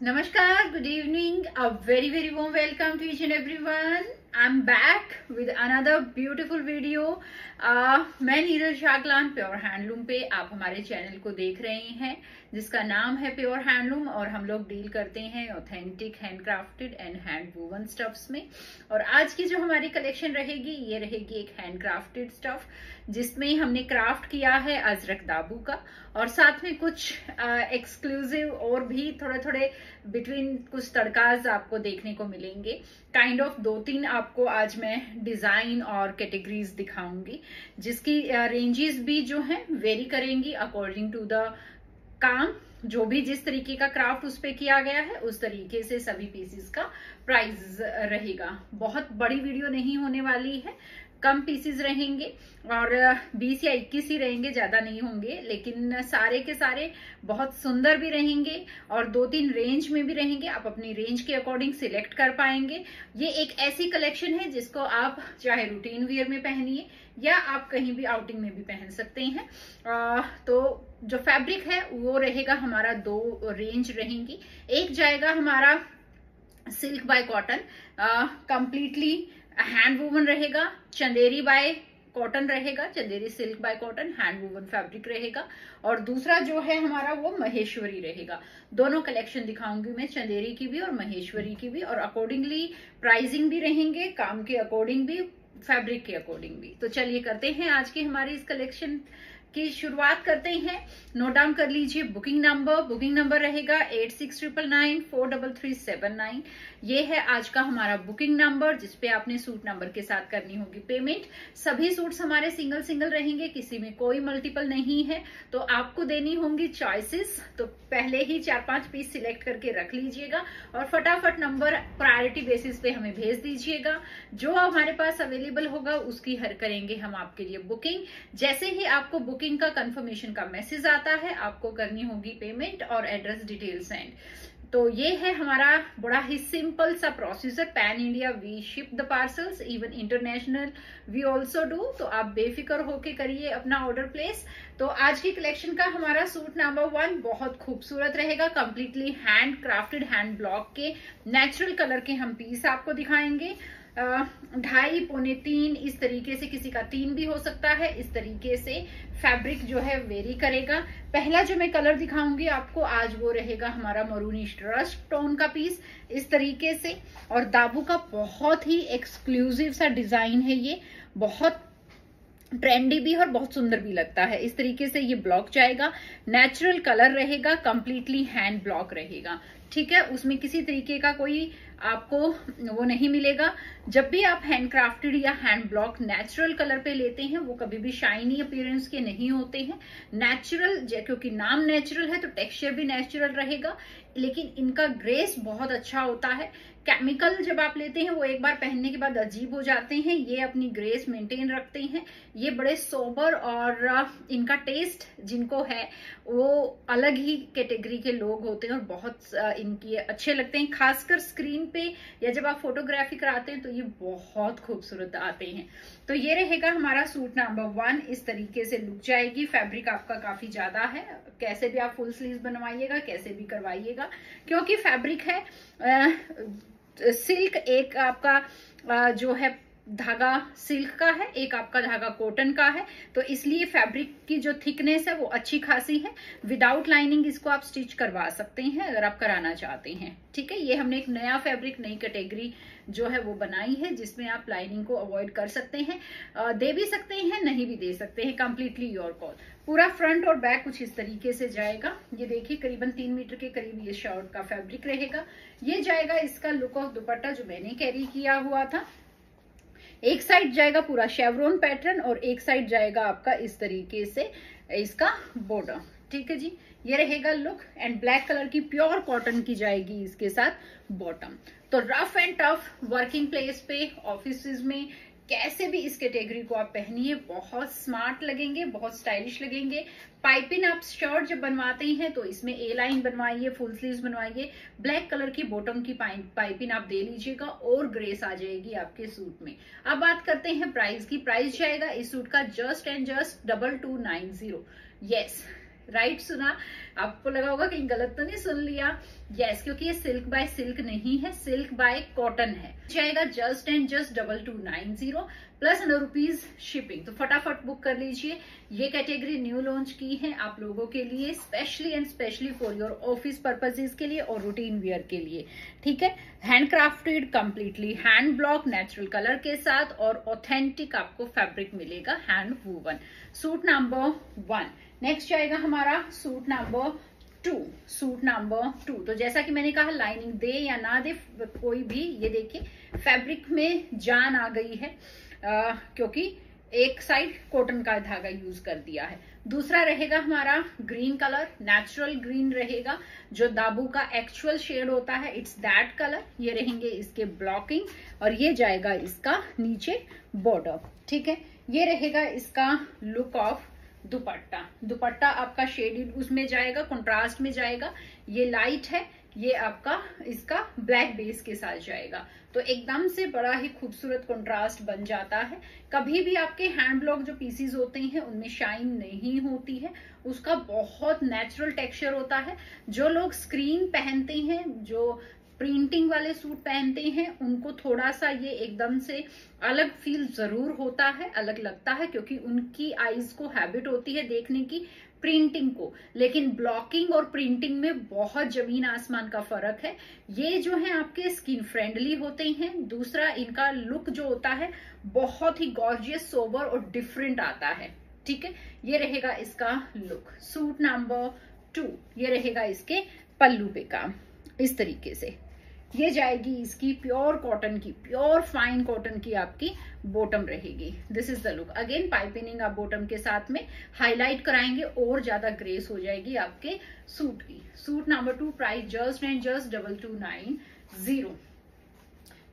नमस्कार good evening a very very warm welcome to and everyone I am back with another beautiful video मैं Neeraj शाकलान pure handloom पे आप हमारे channel को देख रहे हैं। जिसका नाम है प्योर हैंडलूम, और हम लोग डील करते हैं authentic handcrafted and hand woven stuffs में। और आज की जो हमारी कलेक्शन रहेगी, ये रहेगी एक हैंडक्राफ्टेड स्टफ़ जिसमें हमने क्राफ्ट किया है अजरक दाबू का। और साथ में कुछ एक्सक्लूसिव और भी थोड़े थोड़े बिटवीन कुछ तड़काज आपको देखने को मिलेंगे। काइंड ऑफ़ दो तीन आपको आज मैं डिज़ाइन और कैटेगरीज दिखाऊँगी, जिसकी रेंजेस भी जो है वेरी करेंगी अकॉर्डिंग टू द काम जो भी जिस तरीके का क्राफ्ट उस पर किया गया है उस तरीके से सभी पीसेस का प्राइस रहेगा। बहुत बड़ी वीडियो नहीं होने वाली है कम पीसेस रहेंगे और 20 या 21 ही रहेंगे ज़्यादा नहीं होंगे लेकिन सारे के सारे बहुत सुंदर भी रहेंगे और दो तीन रेंज में भी रहेंगे। आप अपनी रेंज के अकॉर्डिंग सिलेक्ट कर पाएँगे। ये एक ऐसी कलेक्शन है जिसको आप चाहे रूटीन वियर में पहनिए या आप कहीं भी आउटिंग में भी पहन सकते हैं। आ, तो जो फैब्रिक है, वो रहेगा हमारा दो रेंज रहेंगी। एक जाएगा हमारा silk by cotton completely hand woven रहेगा चंदेरी बाय कॉटन रहेगा Chanderi silk by cotton hand woven fabric रहेगा। और दूसरा जो है हमारा, वो महेश्वरी रहेगा। दोनों कलेक्शन दिखाऊँगी मैं चंदेरी की भी और महेश्वरी की भी। और अकॉर्डिंगली प्राइसिंग भी रहेंगे, काम के अकॉर्डिंग भी फैब्रिक के अकॉर्डिंग भी। तो चलिए करते हैं आज की हमारी इस कलेक्शन की शुरुआत करते हैं। नोट डाउन कर लीजिए बुकिंग नंबर बुकिंग नंबर रहेगा eight six triple nine four double three seven nine ये है आज का हमारा बुकिंग नंबर जिसपे आपने सूट नंबर के साथ करनी होगी पेमेंट सभी सूट्स हमारे सिंगल सिंगल रहेंगे, किसी में कोई मल्टीपल नहीं है। तो आपको देनी होंगी चॉइसेस तो पहले ही चार पाँच पीस सिलेक्ट करके रख लीजिएगा और फटाफट नंबर प्रायोरिटी बेसिस पे हमें भेज दीजिएगा। जो हमारे पास अवेलेबल होगा, उसकी हर करेंगे हम आपके लिए बुकिंग जैसे ही आपको बुकिंग का कंफर्मेशन का मैसेज आता है, आपको करनी होगी पेमेंट और एड्रेस डिटेल सेंड तो ये है हमारा बड़ा ही सिंपल सा procedure pan India we ship the parcels even international we also do तो आप बेफिक्र होके करिए अपना ऑर्डर प्लेस तो आज की कलेक्शन का हमारा सूट नंबर वन बहुत खूबसूरत रहेगा completely hand crafted hand block के नेचुरल कलर के हम पीस आपको दिखाएँगे. ढाई, पौने तीन इस तरीके से किसी का तीन भी हो सकता है। इस तरीके से फैब्रिक जो है वेरी करेगा। पहला जो मैं कलर दिखाऊँगी आपको, आज वो रहेगा हमारा मरूनिश रस्ट टोन का पीस इस तरीके से। और दाबू का बहुत ही एक्सक्लूसिव सा डिज़ाइन है ये। बहुत ट्रेंडी भी और बहुत सुंदर भी लगता है। इस तरीके से ये ब्लॉक जाएगा। नेचुरल कलर रहेगा कंप्लीटली हैंड ब्लॉक रहेगा। ठीक है? उसमें किसी तरीके का कोई आपको वो नहीं मिलेगा। जब भी आप हैंड क्राफ्टेड या हैंड ब्लॉक नेचुरल कलर पे लेते हैं, वो कभी भी शाइनी अपीयरेंस के नहीं होते हैं। नेचुरल क्योंकि नाम नेचुरल है तो टेक्सचर भी नेचुरल रहेगा। लेकिन इनका ग्रेस बहुत अच्छा होता है। केमिकल जब आप लेते हैं, वो एक बार पहनने के बाद अजीब हो जाते हैं। ये अपनी ग्रेस मेंटेन रखते हैं। ये बड़े सोबर और इनका टेस्ट जिनको है, वो अलग ही कैटेगरी के लोग होते हैं और बहुत इनकी अच्छे लगते हैं। खासकर स्क्रीन पे या जब आप फोटोग्राफी कराते हैं तो ये बहुत खूबसूरत आते हैं। तो ये रहेगा हमारा सूट नंबर वन इस तरीके से लुक जाएगी। फैब्रिक आपका काफ़ी ज़्यादा है। कैसे भी आप फुल स्लीव बनवाइएगा कैसे भी करवाइएगा। क्योंकि फैब्रिक है आ, सिल्क एक आपका आ, जो है धागा सिल्क का है, एक आपका धागा कॉटन का है तो इसलिए फैब्रिक की जो थिकनेस है वो अच्छी खासी है। विदाउट लाइनिंग इसको आप स्टिच करवा सकते हैं, अगर आप कराना चाहते हैं। ठीक है, ये हमने एक नया फैब्रिक, नई कैटेगरी जो है वो बनाई है, जिसमें आप लाइनिंग को अवॉइड कर सकते हैं। दे भी सकते हैं, नहीं भी दे सकते हैं कंप्लीटली योर कॉल पूरा फ्रंट और बैक कुछ इस तरीके से जाएगा। ये देखिए, करीबन तीन मीटर के करीब ये शर्ट का फैब्रिक रहेगा। ये जाएगा इसका लुक ऑफ़ दुपट्टा जो मैंने कैरी किया हुआ था। एक साइड जाएगा पूरा शेवरोन पैटर्न और एक साइड जाएगा आपका इस तरीके से इसका बॉर्डर ठीक है जी? ये रहेगा लुक एंड ब्लैक कलर की प्योर कॉटन की जाएगी इसके साथ बॉटम तो rough and tough working place पे ऑफ़िस में कैसे भी इस कैटेगरी को आप पहनिए, बहुत स्मार्ट लगेंगे, बहुत स्टाइलिश लगेंगे। पाइपिंग आप शर्ट जब बनवाते हैं तो इसमें ए लाइन बनवाइए फुल स्लीव बनवाइए ब्लैक कलर की बॉटम की पाइपिंग आप दे लीजिएगा और ग्रेस आ जाएगी आपके सूट में। अब बात करते हैं प्राइस की। प्राइस जाएगा इस सूट का just and just double two nine zero yes right right सुना? आपको लगा होगा कहीं गलत तो नहीं सुन लिया। यस yes, क्योंकि ये सिल्क बाय सिल्क नहीं है सिल्क बाय कॉटन है। जाएगा just and just double two nine zero plus hundred rupees shipping तो फटाफट बुक कर लीजिए। ये कैटेगरी न्यू लॉन्च की है आप लोगों के लिए specially and specially for your office purposes के लिए और रूटीन वियर के लिए। ठीक है? Hand crafted completely hand block natural colour के साथ और ऑथेंटिक आपको फैब्रिक मिलेगा hand woven suit number one next जाएगा हमारा suit number two suit number two तो जैसा कि मैंने कहा लाइनिंग दे या ना दे कोई भी ये देखिए फैब्रिक में जान आ गई है आ, क्योंकि एक साइड कॉटन का धागा यूज़ कर दिया है। दूसरा रहेगा हमारा ग्रीन कलर नेचुरल ग्रीन रहेगा जो दाबू का एक्चुअल शेड होता है इट्स दैट कलर ये रहेंगे इसके ब्लॉकिंग और ये जाएगा इसका नीचे बॉर्डर ठीक है? ये रहेगा इसका लुक ऑफ़ दुपट्टा। दुपट्टा आपका शेडेड उसमें जाएगा कंट्रास्ट में जाएगा। ये लाइट है, ये आपका इसका ब्लैक बेस के साथ जाएगा। तो एकदम से बड़ा ही खूबसूरत कंट्रास्ट बन जाता है। कभी भी आपके हैंड ब्लॉक जो पीसीज होते हैं, उनमें शाइन नहीं होती है। उसका बहुत नेचुरल टेक्सचर होता है। जो लोग स्क्रीन पहनते हैं, जो प्रिंटिंग वाले सूट पहनते हैं, उनको थोड़ा सा ये एकदम से अलग फील ज़रूर होता है, अलग लगता है, क्योंकि उनकी आईज को हैबिट होती है देखने की प्रिंटिंग को। लेकिन ब्लॉकिंग और प्रिंटिंग में बहुत ज़मीन आसमान का फ़र्क है। ये जो है आपके स्किन फ्रेंडली होते हैं, दूसरा इनका लुक जो होता है, बहुत ही गॉर्जियस सोबर और डिफरेंट आता है। ठीक है? ये रहेगा इसका लुक सूट नंबर टू ये रहेगा इसके पल्लू पे काम। इस तरीके से। ये जाएगी इसकी प्योर कॉटन की, प्योर फाइन कॉटन की आपकी बॉटम रहेगी। This is the look again piping आप बॉटम के साथ में हाईलाइट कराएँगे, और ज़्यादा ग्रेस हो जाएगी आपके सूट की। Suit number two price just and just double two nine zero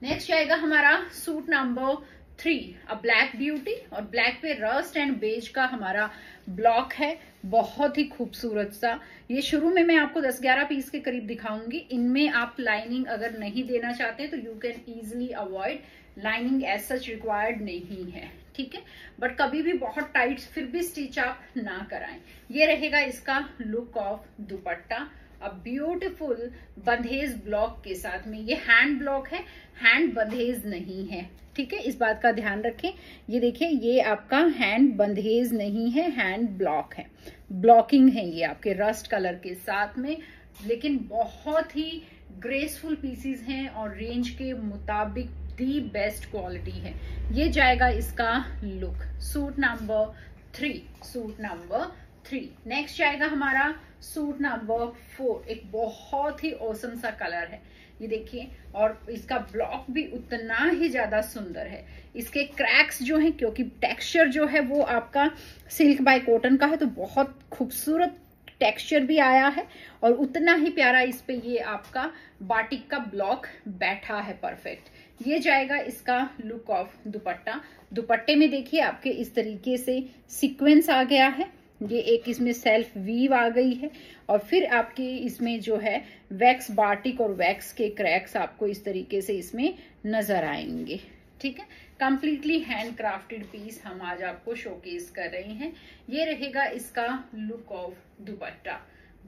next जाएगा हमारा suit number three a black beauty और ब्लैक पे रस्ट एंड बेज का हमारा ब्लॉक है, बहुत ही खूबसूरत सा। ये शुरू में मैं आपको 10-11 पीस के करीब दिखाऊँगी। इनमें आप लाइनिंग अगर नहीं देना चाहते तो you can easily avoid lining as such required नहीं है, ठीक है? बट कभी भी बहुत टाइट फिर भी स्टिच आप ना कराएँ। ये रहेगा इसका look of dupatta. A beautiful bandhej block के साथ में। ये हैंड ब्लॉक है हैंड बंधेज नहीं है। ठीक है? इस बात का ध्यान रखें। ये देखिए, ये आपका हैंड बंधेज नहीं है हैंड ब्लॉक है। ब्लॉकिंग है ये आपके रस्ट कलर के साथ में, लेकिन बहुत ही ग्रेसफुल पीसीज हैं और रेंज के मुताबिक दी बेस्ट क्वालिटी है। ये जाएगा इसका look suit number three suit number three next जाएगा हमारा सूट नंबर फोर एक बहुत ही औसम सा कलर है। ये देखिए, और इसका ब्लॉक भी उतना ही ज़्यादा सुंदर है। इसके क्रैक्स जो हैं, क्योंकि टेक्सचर जो है, वो आपका सिल्क बाय कॉटन का है तो बहुत खूबसूरत टेक्सचर भी आया है, और उतना ही प्यारा इस पे ये आपका बाटिक का ब्लॉक बैठा है परफेक्ट ये जाएगा इसका लुक ऑफ़ दुपट्टा। दुपट्टे में देखिए, आपके इस तरीके से सीक्वेंस आ गया है। ये एक इसमें सेल्फ वीव आ गई है और फिर आपके इसमें जो है वैक्स बाटिक और वैक्स के क्रैक्स आपको इस तरीके से इसमें नज़र आएँगे। ठीक है? कंप्लीटली हैंड क्राफ्टेड पीस हम आज आपको शोकेस कर रहे हैं। ये रहेगा इसका लुक ऑफ़ दुपट्टा।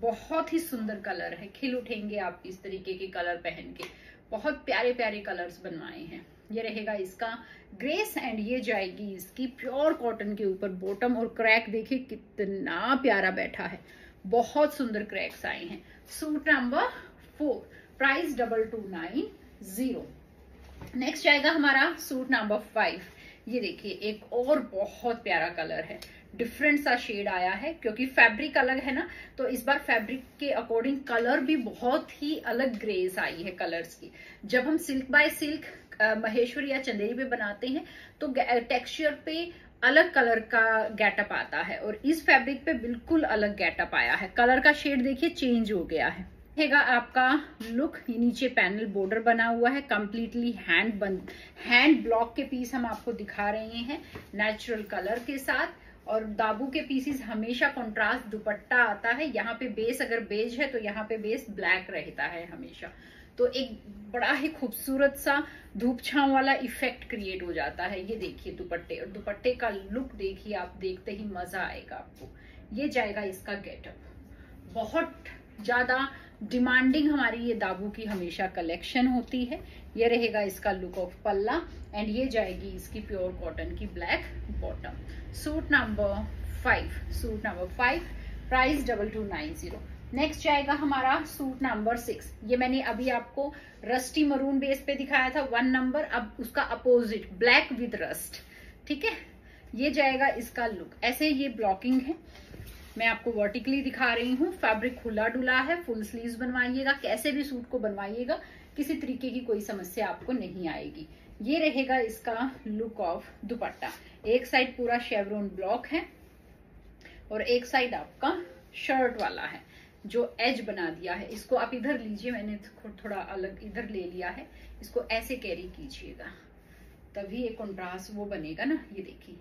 बहुत ही सुंदर कलर है। खिल उठेंगे आप इस तरीके के कलर पहन के। बहुत प्यारे प्यारे कलर्स बनवाए हैं। ये रहेगा इसका। ग्रेस एंड ये जाएगी इसकी प्योर कॉटन के ऊपर बॉटम और क्रैक देखिए कितना प्यारा बैठा है। बहुत सुंदर क्रैक्स आए हैं। Suit number four price double two nine zero next आएगा हमारा सूट नंबर फाइव ये देखिए, एक और बहुत प्यारा कलर है। डिफरेंट सा शेड आया है, क्योंकि फैब्रिक अलग है ना तो इस बार फैब्रिक के अकॉर्डिंग कलर भी बहुत ही अलग ग्रेस आई है कलर्स की। जब हम सिल्क बाय सिल्क महेश्वरी या चंदेरी पे बनाते हैं तो टेक्सचर पे अलग कलर का गेटअप आता है और इस फैब्रिक पे बिल्कुल अलग गेटअप आया है। कलर का शेड देखिए चेंज हो गया है। रहेगा आपका लुक नीचे पैनल बॉर्डर बना हुआ है कंप्लीटली हैंड बंद हैंड ब्लॉक के पीस हम आपको दिखा रहे हैं नेचुरल कलर के साथ और दाबू के पीसीस हमेशा कंट्रास्ट दुपट्टा आता है। यहाँ पे बेस अगर बेज है तो यहाँ पे बेस ब्लैक रहता है हमेशा। तो एक बड़ा ही खूबसूरत सा धूप छाव वाला इफ़ेक्ट क्रिएट हो जाता है। ये देखिए दुपट्टे, और दुपट्टे का लुक देखिए आप देखते ही मज़ा आएगा आपको। ये जाएगा इसका गेटअप बहुत ज़्यादा डिमांडिंग हमारी ये दाबू की हमेशा कलेक्शन होती है। ये रहेगा इसका लुक ऑफ़ पल्ला एंड ये जाएगी इसकी प्योर कॉटन की black bottom suit number five suit number five price double two nine zero next जाएगा हमारा सूट नंबर सिक्स ये मैंने अभी आपको रस्टी मरून बेस पे दिखाया था वन नंबर अब उसका अपोजिट ब्लैक विद रस्ट ठीक है? ये जाएगा इसका लुक ऐसे ये ब्लॉकिंग है। मैं आपको वर्टिकली दिखा रही हूँ। फैब्रिक खुला डुला है फुल स्लीव्स बनवाइएगा। कैसे भी सूट को बनवाइएगा, किसी तरीके की कोई समस्या आपको नहीं आएगी। ये रहेगा इसका लुक ऑफ़ दुपट्टा। एक साइड पूरा शेवरोन ब्लॉक है और एक साइड आपका शर्ट वाला है। जो एज बना दिया है, इसको आप इधर लीजिए, मैंने थोड़ा अलग इधर ले लिया है, इसको ऐसे कैरी कीजिएगा। तभी एक कॉन्ट्रास्ट वो बनेगा ना, ये देखिए।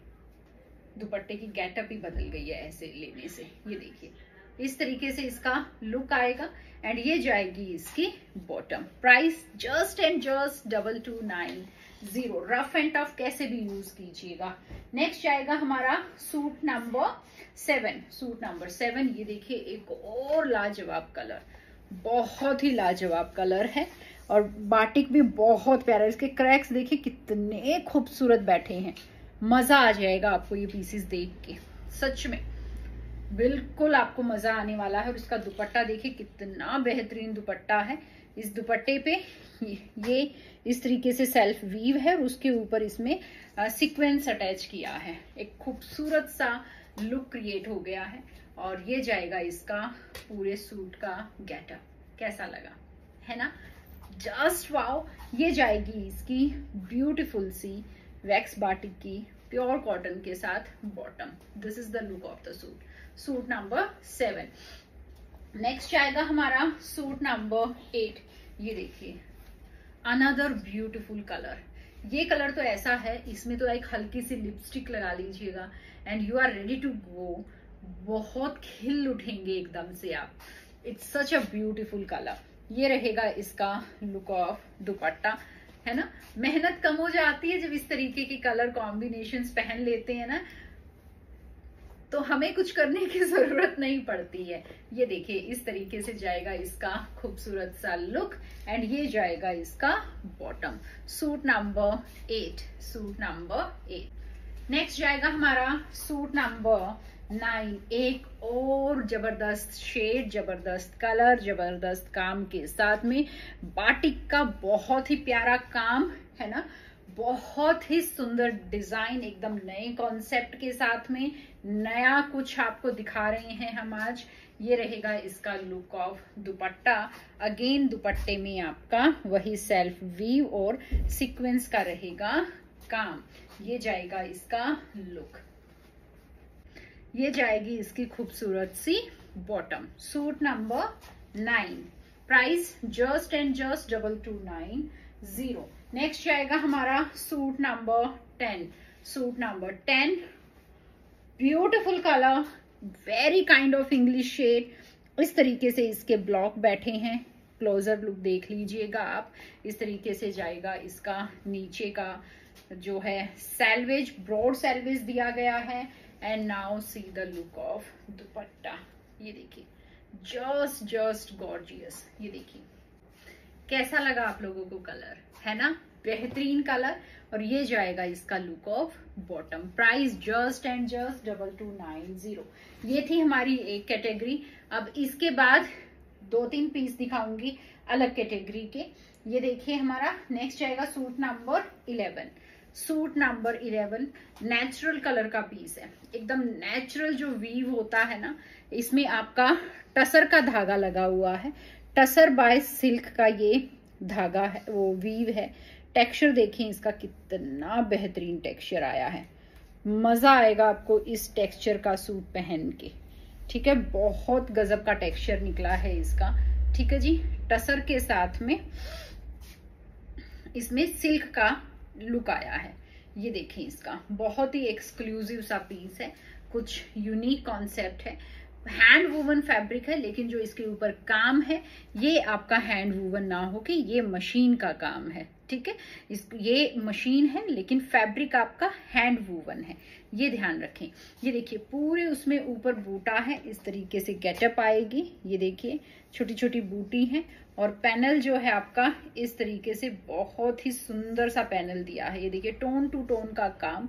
दुपट्टे की गेटअप ही बदल गई है ऐसे लेने से, ये देखिए। इस तरीके से इसका लुक आएगा एंड ये जाएगी इसकी bottom price just and just double two nine zero rough and tough कैसे भी यूज़ कीजिएगा। नेक्स्ट जाएगा हमारा suit number seven suit number seven ये देखिए, एक और लाजवाब कलर बहुत ही लाजवाब कलर है और बाटिक भी बहुत प्यारा इसके क्रैक्स देखिए, कितने खूबसूरत बैठे हैं। मज़ा आ जाएगा आपको ये पीसेस देख के। सच में, बिल्कुल आपको मज़ा आने वाला है। और इसका दुपट्टा देखिए, कितना बेहतरीन दुपट्टा है। इस दुपट्टे पे ये इस तरीके से सेल्फ वीव है और उसके ऊपर इसमें सीक्वेंस अटैच किया है। एक खूबसूरत सा लुक क्रिएट हो गया है और ये जाएगा इसका पूरे सूट का गेटअप कैसा लगा? है ना? जस्ट वाओ ये जाएगी इसकी ब्यूटीफुल सी वैक्स बाटिक की प्योर कॉटन के साथ bottom this is the look of the suit suit number seven next आएगा हमारा सूट नंबर एट ये देखिए अनदर ब्यूटिफुल कलर ये कलर तो ऐसा है, इसमें तो एक हल्की सी लिपस्टिक लगा लीजिएगा and you are ready to go बहुत खिल उठेंगे एकदम से आप। It's such a beautiful colour ये रहेगा इसका लुक ऑफ़ दुपट्टा, है ना? मेहनत कम हो जाती है जब इस तरीके के कलर कॉम्बिनेशन पहन लेते हैं ना तो हमें कुछ करने की ज़रूरत नहीं पड़ती है। ये देखिए, इस तरीके से जाएगा इसका खूबसूरत सा लुक एंड ये जाएगा इसका bottom suit number eight suit number eight next जाएगा हमारा सूट नंबर नाइन एक और ज़बरदस्त शेड ज़बरदस्त कलर ज़बरदस्त काम के साथ में। बाटिक का बहुत ही प्यारा काम, है ना? बहुत ही सुंदर डिज़ाइन, एकदम नए कॉन्सेप्ट के साथ में नया कुछ आपको दिखा रहे हैं हम आज। ये रहेगा इसका लुक ऑफ़ दुपट्टा। अगेन दुपट्टे में आपका वही सेल्फ वीव और सीक्वेंस का रहेगा काम। ये जाएगा इसका लुक ये जाएगी इसकी खूबसूरत सी bottom suit number nine price just and just double two nine zero next जाएगा हमारा suit number ten suit number ten beautiful colour very kind of English shade इस तरीके से इसके ब्लॉक बैठे हैं. क्लोजर लुक देख लीजिएगा आप. इस तरीके से जाएगा इसका नीचे का जो है सैलवेज ब्रॉड सैलवेज दिया गया है. And now see the look of dupatta. ये देखिए जस्ट जस्ट गॉर्जियस ये देखिए. कैसा लगा आप लोगों को कलर? है ना? बेहतरीन कलर। और ये जाएगा इसका look of bottom price just and just double two nine zero ये थी हमारी एक कैटेगरी अब इसके बाद दो तीन पीस दिखाऊँगी अलग कैटेगरी के। ये देखिए हमारा नेक्स्ट जाएगा suit number eleven suit number eleven natural colour का पीस है। एकदम नेचुरल जो वीव होता है ना, इसमें आपका टसर का धागा लगा हुआ है। टसर बाय सिल्क का ये धागा है, वो वीव है। टेक्सचर देखिए इसका कितना बेहतरीन टेक्सचर आया है। मज़ा आएगा आपको इस टेक्सचर का सूट पहन के। ठीक है, बहुत गजब का टेक्सचर निकला है इसका। ठीक है जी, टसर के साथ में इसमें सिल्क का लुक आया है। ये देखें इसका, बहुत ही एक्सक्लूसिव सा पीस है। कुछ यूनिक कॉन्सेप्ट है। हैंड वूवन फैब्रिक है, लेकिन जो इसके ऊपर काम है, ये आपका हैंड वूवन ना हो कि ये मशीन का काम है, ठीक है? इस, ये मशीन है, लेकिन फैब्रिक आपका हैंड वूवन है। ये ध्यान रखें। ये देखिए, पूरे उसमें ऊपर बूटा है, इस तरीके से गेटअप आएगी। ये देखिए छोटी छोटी बूटी है और पैनल जो है आपका, इस तरीके से बहुत ही सुंदर सा पैनल दिया है। ये देखिए टोन टू टोन का काम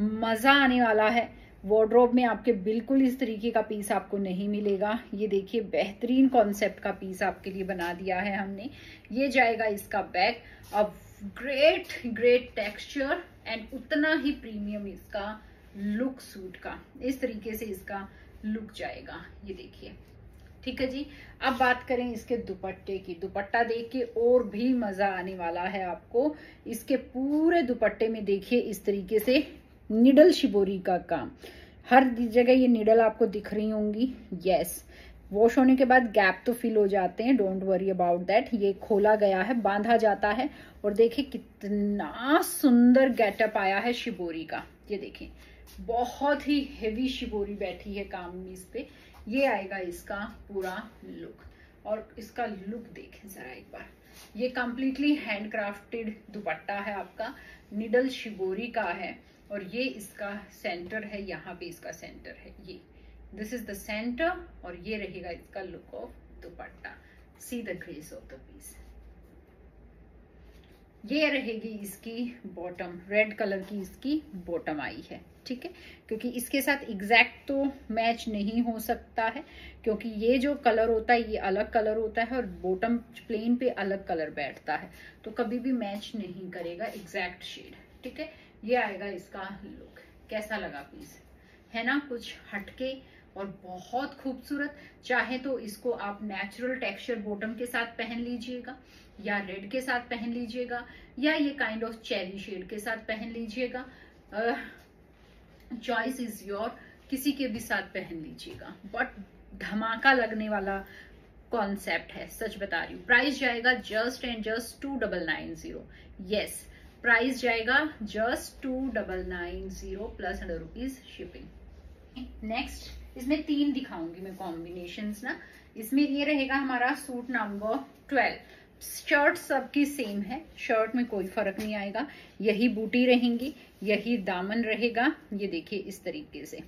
मज़ा आने वाला है। वार्ड्रोब में आपके बिल्कुल इस तरीके का पीस आपको नहीं मिलेगा। ये देखिए, बेहतरीन कॉन्सेप्ट का पीस आपके लिए बना दिया है हमने। ये जाएगा इसका बैग अब ग्रेट ग्रेट टेक्सचर एंड उतना ही प्रीमियम इसका लुक सूट का। इस तरीके से इसका लुक जाएगा। ये देखिए। ठीक है जी? अब बात करें इसके दुपट्टे की। दुपट्टा देख के और भी मज़ा आने वाला है आपको। इसके पूरे दुपट्टे में देखिए इस तरीके से निडल शिबोरी का काम। हर जगह ये निडल आपको दिख रही होंगी। यस वॉश होने के बाद गैप तो फिल हो जाते हैं। डोंट वरी अबाउट दैट ये खोला गया है, बांधा जाता है। और देखिए कितना सुंदर गेटअप आया है शिबोरी का। ये देखिए, बहुत ही हेवी शिबोरी बैठी है काम इस पे। ये आएगा इसका पूरा लुक और इसका लुक देखें जरा एक बार। ये कंप्लीटली हैंडक्राफ्टेड दुपट्टा है आपका। निडल शिबोरी का है। और ये इसका सेंटर है, यहाँ पे इसका सेंटर है, ये। दिस इज़ द सेंटर और ये रहेगा इसका look of dupatta. See the grace of the piece ये रहेगी इसकी बॉटम रेड कलर की इसकी बॉटम आई है, ठीक है? क्योंकि इसके साथ एग्जैक्ट तो मैच नहीं हो सकता है, क्योंकि ये जो कलर होता है, ये अलग कलर होता है और बॉटम प्लेन पे अलग कलर बैठता है। तो कभी भी मैच नहीं करेगा एग्जैक्ट शेड ठीक है? ये आएगा इसका लुक कैसा लगा पीस है ना? कुछ हटके और बहुत खूबसूरत. चाहे तो इसको आप नेचुरल टेक्सचर बॉटम के साथ पहन लीजिएगा या रेड के साथ पहन लीजिएगा या ये काइंड ऑफ़ चेरी शेड के साथ पहन लीजिएगा. चॉइस इज़ योर किसी के भी साथ पहन लीजिएगा. बट धमाका लगने वाला कॉन्सेप्ट है, सच बता रही हूँ. प्राइस जाएगा just and just two double nine zero yes price जाएगा just two double nine zero plus hundred rupees shipping next इसमें तीन दिखाऊँगी मैं कॉम्बिनेशन ना। इसमें ये रहेगा हमारा सूट नंबर ट्वेल्व शर्ट सबकी सेम है शर्ट में कोई फ़र्क नहीं आएगा। यही बूटी रहेंगी, यही दामन रहेगा, ये देखिए इस तरीके से।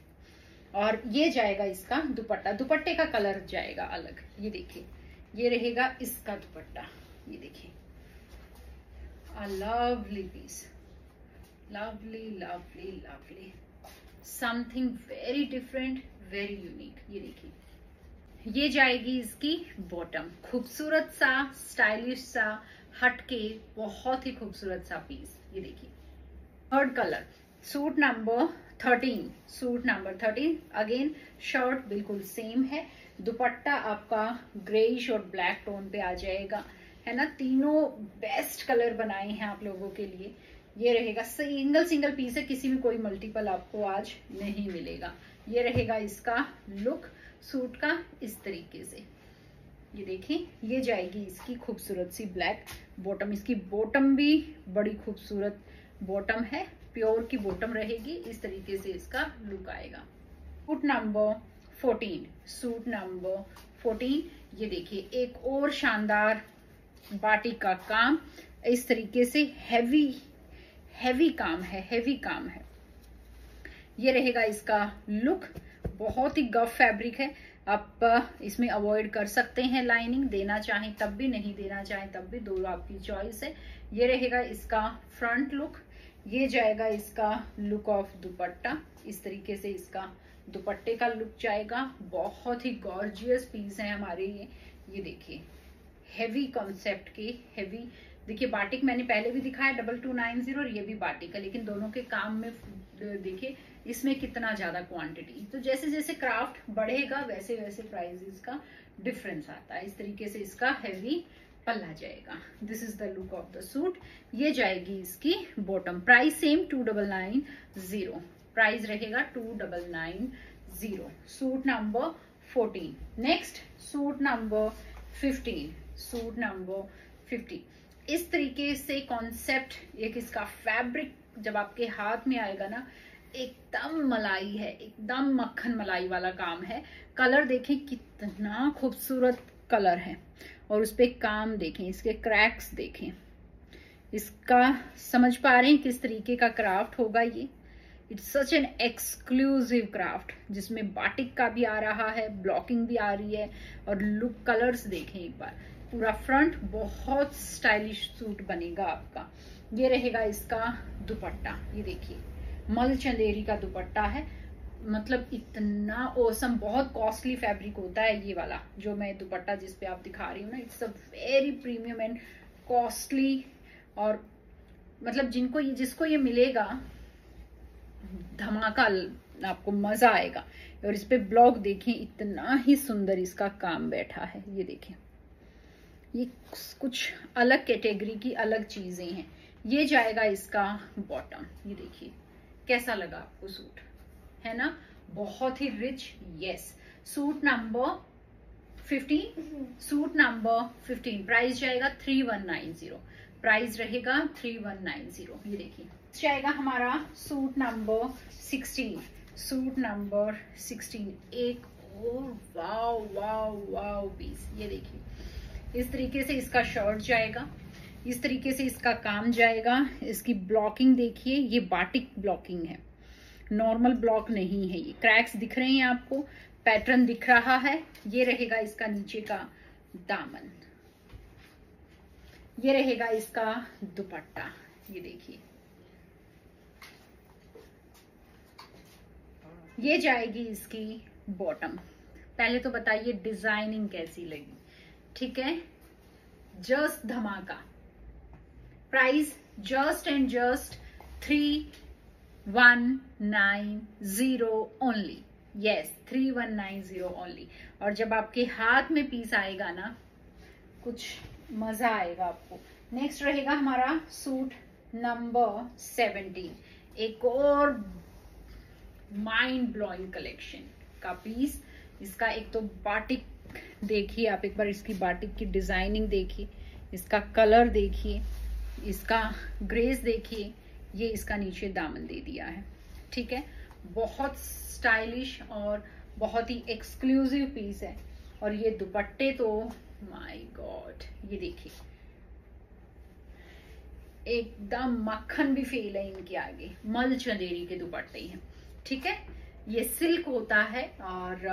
और ये जाएगा इसका दुपट्टा। दुपट्टे का कलर जाएगा अलग। ये देखिए, ये रहेगा इसका दुपट्टा। ये देखिए। A lovely piece. Lovely lovely lovely. Something very different, very unique. ये देखिए। ये जाएगी इसकी बॉटम खूबसूरत सा स्टाइलिश सा, हटके, बहुत ही खूबसूरत सा पीस ये देखिए। Third colour suit number thirteen suit number thirteen again shirt बिल्कुल सेम है. दुपट्टा आपका ग्रेइश और ब्लैक टोन पे आ जाएगा। है ना? तीनों बेस्ट कलर बनाए हैं आप लोगों के लिए। ये रहेगा सिंगल सिंगल पीस है, किसी भी कोई मल्टीपल आपको आज नहीं मिलेगा। ये रहेगा इसका लुक सूट का इस तरीके से। ये देखिए ये जाएगी इसकी खूबसूरत सी ब्लैक बॉटम इसकी बॉटम भी बड़ी खूबसूरत बॉटम है। प्योर की बॉटम रहेगी, इस तरीके से इसका लुक आएगा। Suit number fourteen suit number fourteen ये देखिए, एक और शानदार बाटी का काम इस तरीके से हैवी हैवी काम है हैवी काम है। ये रहेगा इसका लुक बहुत ही गफ फैब्रिक है। आप इसमें अवॉइड कर सकते हैं लाइनिंग देना चाहें तब भी, नहीं देना चाहें तब भी, दो आपकी चॉइस है। ये रहेगा इसका फ्रंट लुक ये जाएगा इसका लुक ऑफ़ दुपट्टा। इस तरीके से इसका दुपट्टे का लुक जाएगा। बहुत ही गॉर्जियस पीस है हमारे ये ये देखिए। हैवी कॉन्सेप्ट के हैवी देखिए बाटिक मैंने पहले भी दिखाया डबल टू नाइन ज़ीरो और ये भी बाटिक है, लेकिन दोनों के काम में देखिए, इसमें कितना ज़्यादा क्वांटिटी तो जैसे जैसे क्राफ्ट बढ़ेगा, वैसे वैसे प्राइजेस का डिफरेंस आता है। इस तरीके से इसका हैवी पल्ला जाएगा। This is the look of the suit ये जाएगी इसकी bottom price same two double nine zero price रहेगा two double nine zero suit number fourteen next suit number fifteen suit number fifty इस तरीके से कॉन्सेप्ट एक इसका फैब्रिक जब आपके हाथ में आएगा ना, एकदम मलाई है, एकदम मक्खन मलाई वाला काम है। कलर देखें, कितना खूबसूरत कलर है। और उस पर काम देखें, इसके क्रैक्स देखें। इसका समझ पा रहे हैं किस तरीके का क्राफ्ट होगा ये? It's such an exclusive craft जिसमें बाटिक का भी आ रहा है ब्लॉकिंग भी आ रही है, और लुक कलर्स देखें एक बार। पूरा फ्रंट बहुत स्टाइलिश सूट बनेगा आपका। ये रहेगा इसका दुपट्टा। ये देखिए, मल चंदेरी का दुपट्टा है। मतलब इतना ओसम बहुत कॉस्टली फैब्रिक होता है ये वाला, जो मैं दुपट्टा जिस पे आप दिखा रही हूँ ना it's a very premium and costly और मतलब जिनको ये, जिसको ये मिलेगा, धमाका आपको मज़ा आएगा। और इस पे ब्लॉग देखें, इतना ही सुंदर इसका काम बैठा है। ये देखें। ये कुछ अलग कैटेगरी की अलग चीज़ें हैं। ये जाएगा इसका बॉटम ये देखिए, कैसा लगा आपको सूट? है ना? बहुत ही rich yes suit number fifteen suit number fifteen price जाएगा three one nine zero price रहेगा थ्री वन नाइन ज़ीरो ये देखिए। जाएगा हमारा suit number sixteen suit number sixteen एक और वाव वाव वाव पीस ये देखिए। इस तरीके से इसका शर्ट जाएगा, इस तरीके से इसका काम जाएगा, इसकी ब्लॉकिंग देखिए, ये बाटिक ब्लॉकिंग है। नॉर्मल ब्लॉक नहीं है ये। क्रैक्स दिख रहे हैं आपको पैटर्न दिख रहा है, ये रहेगा इसका नीचे का दामन। ये रहेगा इसका दुपट्टा, ये देखिए। ये जाएगी इसकी बॉटम पहले तो बताइए डिज़ाइनिंग कैसी लगी? ठीक है? जस्ट धमाका। Price just and just three one nine zero only yes three one nine zero only और जब आपके हाथ में पीस आएगा ना, कुछ मज़ा आएगा आपको। नेक्स्ट रहेगा हमारा सूट नंबर सेवेंटीन एक और माइंड ब्लोइंग कलेक्शन का पीस इसका एक तो बाटिक देखिए, आप एक बार इसकी बाटिक की डिज़ाइनिंग देखिए, इसका कलर देखिए, इसका ग्रेस देखिए, ये इसका नीचे दामन दे दिया है, ठीक है? बहुत स्टाइलिश और बहुत ही एक्सक्लूसिव पीस है। और ये दुपट्टे तो माय गॉड ये देखिए। एकदम मक्खन भी फेल है इनके आगे। मल चंदेरी के दुपट्टे हैं, ठीक है? ये सिल्क होता है और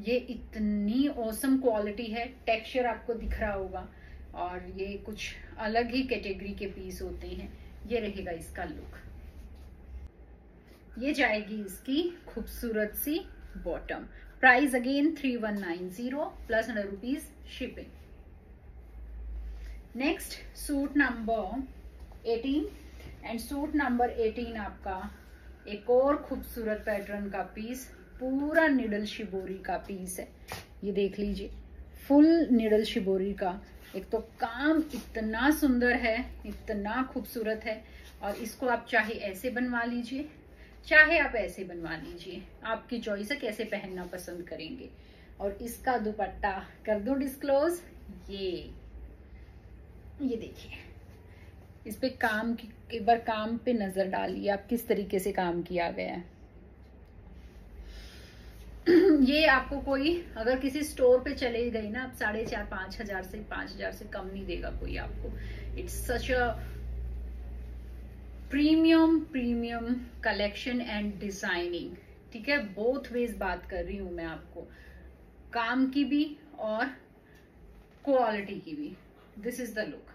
ये इतनी औसम क्वालिटी है टेक्सचर आपको दिख रहा होगा। और ये कुछ अलग ही कैटेगरी के पीस होते हैं। ये रहेगा इसका लुक ये जाएगी इसकी खूबसूरत सी bottom price again three one nine zero plus hundred rupees shipping next suit number eighteen and suit number eighteen आपका एक और खूबसूरत पैटर्न का पीस पूरा निडल शिबोरी का पीस है। ये देख लीजिए फुल निडल शिबोरी का। एक तो काम इतना सुंदर है, इतना खूबसूरत है, और इसको आप चाहे ऐसे बनवा लीजिए, चाहे आप ऐसे बनवा लीजिए। आपकी चॉइस है कैसे पहनना पसंद करेंगे। और इसका दुपट्टा कर दो डिस्क्लोज ये ये देखिए। इस पे काम की, एक बार काम पे नज़र डालिए आप किस तरीके से काम किया गया है। ये आपको कोई, अगर किसी स्टोर पे चले गई ना, आप साढ़े चार, पाँच हज़ार से, पाँच हज़ार से कम नहीं देगा कोई आपको। It's such a premium premium collection and designing ठीक है? बोथ वेज बात कर रही हूँ मैं आपको। काम की भी और क्वालिटी की भी। दिस इज़ द लुक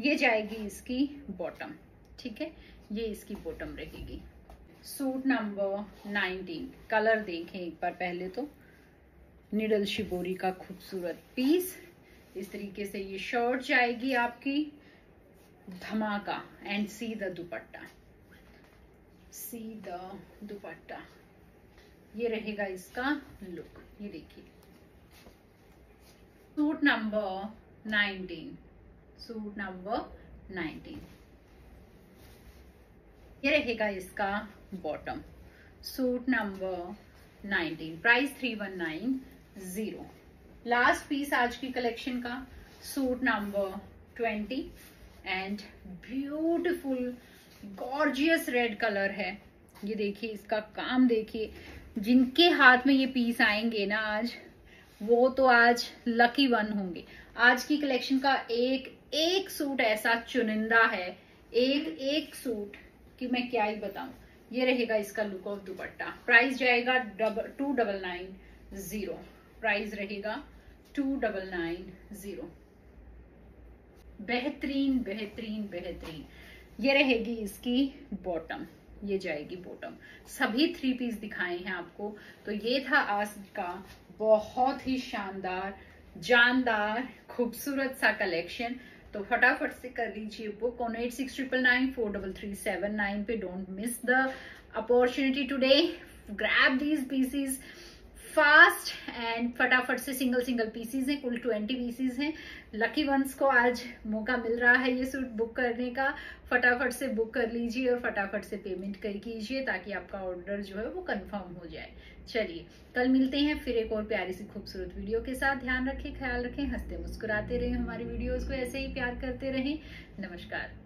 ये जाएगी इसकी बॉटम ठीक है? ये इसकी बॉटम रहेगी। सूट नंबर 19 कलर देखें एक बार पहले तो। निडल शिबोरी का खूबसूरत पीस इस तरीके से ये शर्ट जाएगी आपकी। धमाका and see the dupatta. See the dupatta. ये रहेगा इसका लुक ये देखिए। सूट नंबर 19 सूट नंबर 19 ये रहेगा इसका bottom suit number 19 price 3190 last piece आज की कलेक्शन का. Suit number 20 and beautiful gorgeous red colour है. ये देखिए, इसका काम देखिए. जिनके हाथ में ये पीस आएँगे ना आज, वो तो आज लकी वन होंगे. आज की कलेक्शन का एक एक सूट ऐसा चुनिंदा है. एक एक सूट कि मैं क्या ही बताऊँ। ये रहेगा इसका लुक ऑफ़ दुपट्टा। प्राइस जाएगा double two double nine zero price रहेगा टू डबल नाइन ज़ीरो बेहतरीन बेहतरीन बेहतरीन। ये रहेगी इसकी बॉटम ये जाएगी बॉटम सभी थ्री पीस दिखाए हैं आपको। तो ये था आज का बहुत ही शानदार, जानदार, खूबसूरत सा कलेक्शन तो फटाफट से कर लीजिए book on eight six triple nine four double three seven nine पे don't miss the opportunity today grab these pieces fast and फटाफट से सिंगल सिंगल पीसीज हैं, कुल ट्वेंटी पीसीज हैं। लकी वंस को आज मौका मिल रहा है ये सूट बुक करने का। फटाफट से बुक कर लीजिए और फटाफट से पेमेंट कर कीजिए ताकि आपका ऑर्डर जो है वो कंफर्म हो जाए। चलिए, कल मिलते हैं फिर एक और प्यारी सी खूबसूरत वीडियो के साथ। ध्यान रखें, ख्याल रखें, हँसते मुस्कुराते रहें हमारी वीडियोस को, ऐसे ही प्यार करते रहें। नमस्कार।